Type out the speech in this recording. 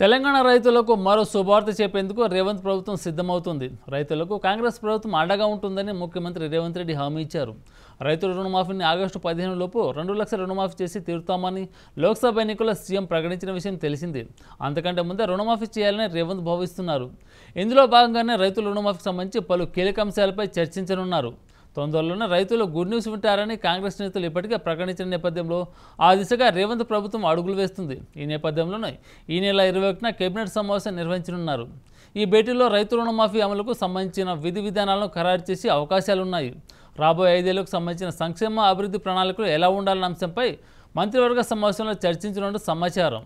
తెలంగాణ రైతులకు మరో శుభార్త చెప్పేందుకు రేవంత్ ప్రభుత్వం సిద్ధమవుతుంది. రైతులకు కాంగ్రెస్ ప్రభుత్వం అండగా ఉంటుందని ముఖ్యమంత్రి రేవంత్ రెడ్డి హామీ ఇచ్చారు. రైతుల రుణమాఫీని ఆగస్టు పదిహేను లోపు రెండు లక్షల రుణమాఫీ చేసి తీరుతామని లోక్సభ ఎన్నికల్లో సీఎం ప్రకటించిన విషయం తెలిసింది. అంతకంటే ముందే రుణమాఫీ చేయాలని రేవంత్ భావిస్తున్నారు. ఇందులో భాగంగానే రైతుల రుణమాఫీకి సంబంధించి పలు కీలక అంశాలపై చర్చించనున్నారు. తొందరలోనే రైతులు గుడ్ న్యూస్ వింటారని కాంగ్రెస్ నేతలు ఇప్పటికే ప్రకటించిన నేపథ్యంలో ఆ దిశగా రేవంత్ ప్రభుత్వం అడుగులు వేస్తుంది. ఈ నేపథ్యంలోనే ఈ నెల ఇరవై ఒకటిన కేబినెట్ సమావేశం నిర్వహించనున్నారు. ఈ భేటీలో రైతు రుణమాఫీ అమలుకు సంబంధించిన విధి విధానాలను ఖరారు చేసే అవకాశాలున్నాయి. రాబోయే ఐదేళ్ళకు సంబంధించిన సంక్షేమ అభివృద్ధి ప్రణాళికలు ఎలా ఉండాలన్న అంశంపై మంత్రివర్గ సమావేశంలో చర్చించనున్నట్టు సమాచారం.